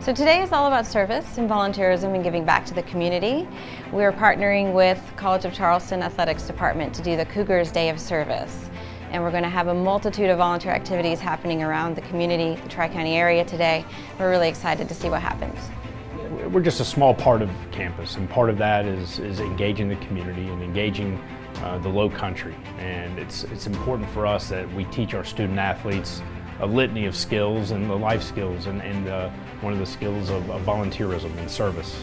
So today is all about service and volunteerism and giving back to the community. We are partnering with College of Charleston Athletics Department to do the Cougars Day of Service. And we're going to have a multitude of volunteer activities happening around the community, the Tri-County area today. We're really excited to see what happens. We're just a small part of campus and part of that is, is engaging the community and engaging uh, the low country. And it's, it's important for us that we teach our student athletes a litany of skills and the life skills and, and uh, one of the skills of, of volunteerism and service.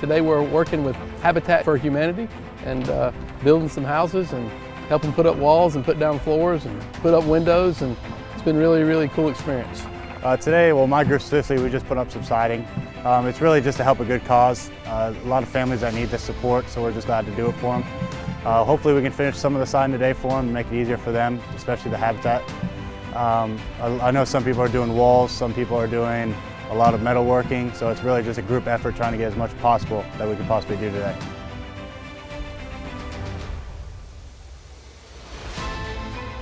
Today we're working with Habitat for Humanity and uh, building some houses and helping put up walls and put down floors and put up windows and it's been really, really cool experience. Uh, today, well, my group specifically, we just put up some siding. Um, it's really just to help a good cause. Uh, a lot of families that need the support, so we're just glad to do it for them. Uh, hopefully we can finish some of the siding today for them and make it easier for them, especially the habitat. Um, I, I know some people are doing walls, some people are doing a lot of metalworking, so it's really just a group effort trying to get as much possible that we can possibly do today.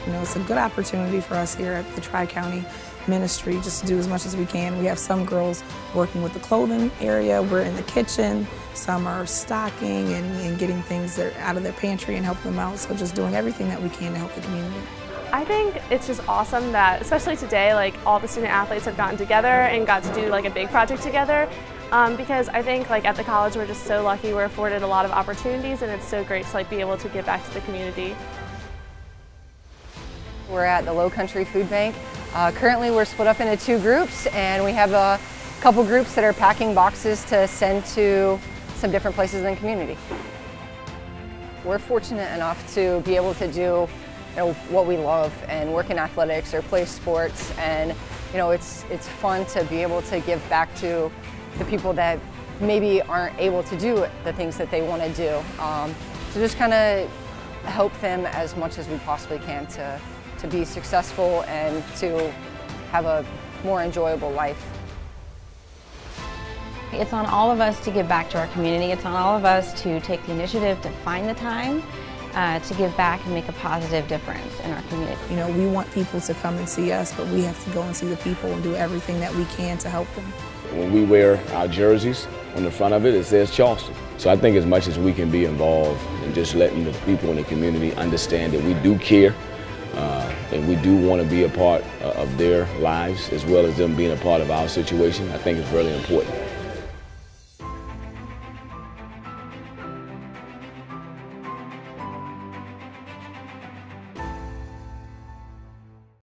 You know, it's a good opportunity for us here at the Tri-County Ministry just to do as much as we can. We have some girls working with the clothing area, we're in the kitchen, some are stocking and, and getting things out of their pantry and helping them out, so just doing everything that we can to help the community. I think it's just awesome that, especially today, like all the student athletes have gotten together and got to do like a big project together. Um, because I think like at the college we're just so lucky we're afforded a lot of opportunities and it's so great to like be able to give back to the community. We're at the Low Country Food Bank. Uh, currently we're split up into two groups and we have a couple groups that are packing boxes to send to some different places in the community. We're fortunate enough to be able to do you know, what we love and work in athletics or play sports and you know it's it's fun to be able to give back to the people that maybe aren't able to do the things that they want to do. Um, to just kind of help them as much as we possibly can to, to be successful and to have a more enjoyable life. It's on all of us to give back to our community. It's on all of us to take the initiative to find the time uh, to give back and make a positive difference in our community. You know, we want people to come and see us, but we have to go and see the people and do everything that we can to help them. When we wear our jerseys, on the front of it, it says Charleston. So I think as much as we can be involved and just letting the people in the community understand that we do care and we do want to be a part uh, of their lives as well as them being a part of our situation, I think it's really important.